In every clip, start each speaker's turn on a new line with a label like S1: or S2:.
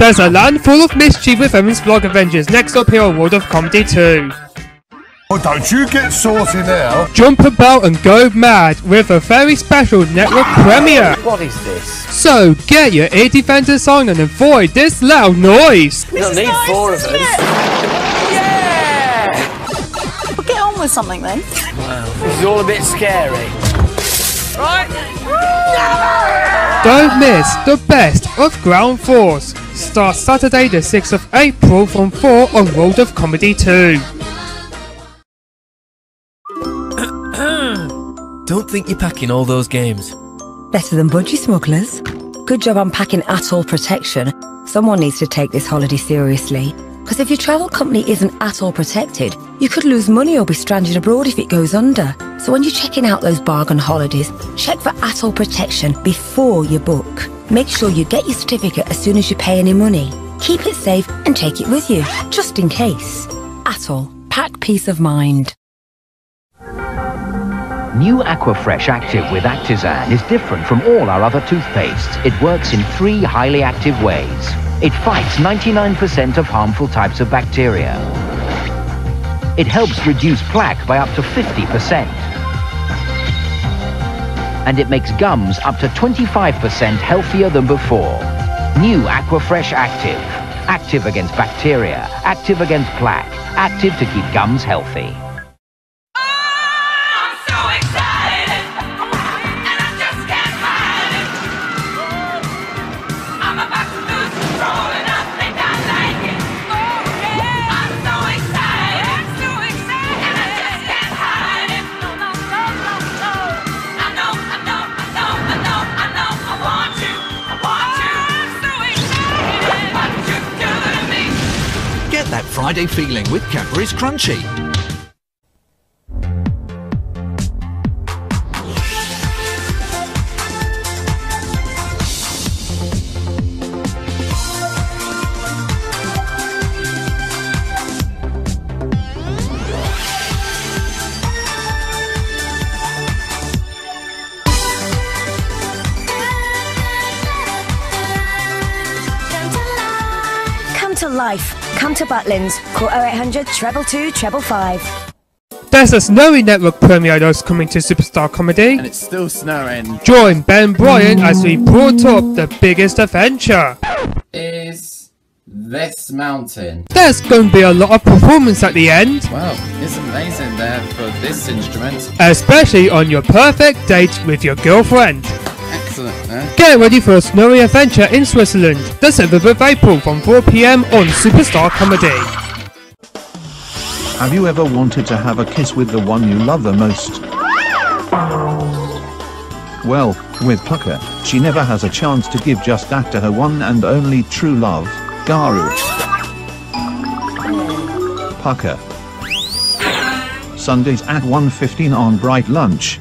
S1: There's a land full of mischief with Evan's Vlog Avengers next up here on World of Comedy 2.
S2: Oh, don't you get saucy now.
S1: Jump about and go mad with a very special network premiere.
S3: What is this?
S1: So get your ear defenders on and avoid this loud noise.
S3: We don't need four of us. Yeah!
S4: Well, get on with something then.
S3: Wow, this is all a bit scary. Right?
S1: Don't miss the best of Ground Force. Starts Saturday the 6th of April from 4 on World of Comedy 2.
S5: Don't think you're packing all those games.
S6: Better than budgie smugglers. Good job unpacking ATOL Protection. Someone needs to take this holiday seriously. Because if your travel company isn't ATOL protected, you could lose money or be stranded abroad if it goes under. So when you're checking out those bargain holidays, check for ATOL Protection before you book. Make sure you get your certificate as soon as you pay any money. Keep it safe and take it with you, just in case. ATOL. Pack peace of mind.
S7: New Aquafresh Active with Actizan is different from all our other toothpastes. It works in three highly active ways. It fights 99% of harmful types of bacteria. It helps reduce plaque by up to 50%. And it makes gums up to 25% healthier than before. New Aquafresh Active. Active against bacteria, active against plaque, active to keep gums healthy.
S8: Get that Friday feeling with Cadbury's
S6: Crunchie. To life. Come to Butlins. Call 0800 treble two treble five.
S1: There's a Snowy Network premiere that's coming to Superstar Comedy.
S9: And it's still snowing.
S1: Join Ben Bryan as we brought up the biggest adventure.
S9: Is this mountain?
S1: There's going to be a lot of performance at the end,
S9: Wow, it's amazing there for this instrument.
S1: especially on your perfect date with your girlfriend.
S9: Excellent, eh?
S1: Get ready for a snowy adventure in Switzerland, the 7th of April from 4pm on Superstar Comedy.
S10: Have you ever wanted to have a kiss with the one you love the most? Well, with Pucca, she never has a chance to give just that to her one and only true love, Garu. Pucca. Sundays at 1.15 on Bright Lunch.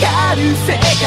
S10: 光る世界